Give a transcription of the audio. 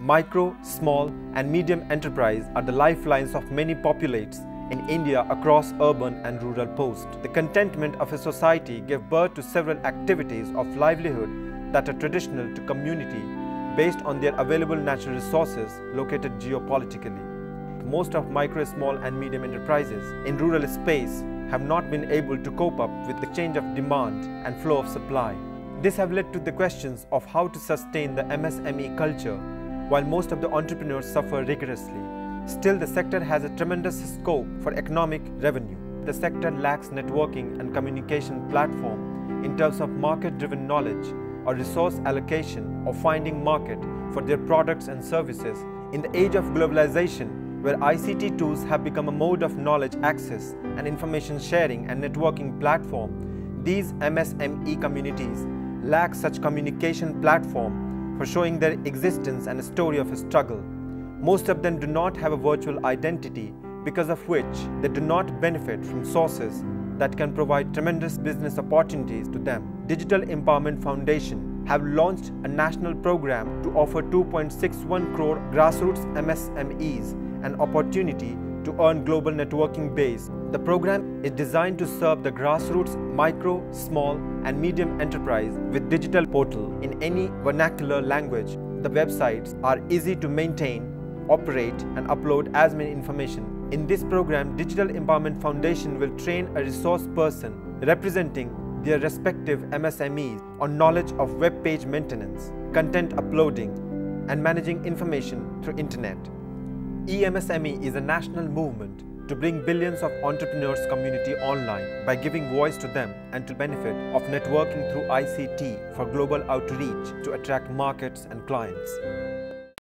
Micro, small and medium enterprise are the lifelines of many populates in India across urban and rural posts. The contentment of a society gave birth to several activities of livelihood that are traditional to community based on their available natural resources located geopolitically. Most of micro, small and medium enterprises in rural space have not been able to cope up with the change of demand and flow of supply. This have led to the questions of how to sustain the MSME culture while most of the entrepreneurs suffer rigorously. Still, the sector has a tremendous scope for economic revenue. The sector lacks networking and communication platform in terms of market-driven knowledge or resource allocation or finding market for their products and services. In the age of globalization, where ICT tools have become a mode of knowledge access and information sharing and networking platform, these MSME communities lack such communication platform for showing their existence and a story of a struggle. Most of them do not have a virtual identity because of which they do not benefit from sources that can provide tremendous business opportunities to them. Digital Empowerment Foundation have launched a national program to offer 2.61 crore grassroots MSMEs an opportunity to earn global networking base. The program is designed to serve the grassroots micro, small and medium enterprise with digital portal in any vernacular language. The websites are easy to maintain, operate and upload as many information. In this program, Digital Empowerment Foundation will train a resource person representing their respective MSMEs on knowledge of web page maintenance, content uploading and managing information through internet. EMSME is a national movement to bring billions of entrepreneurs community online by giving voice to them and to benefit of networking through ICT for global outreach to attract markets and clients.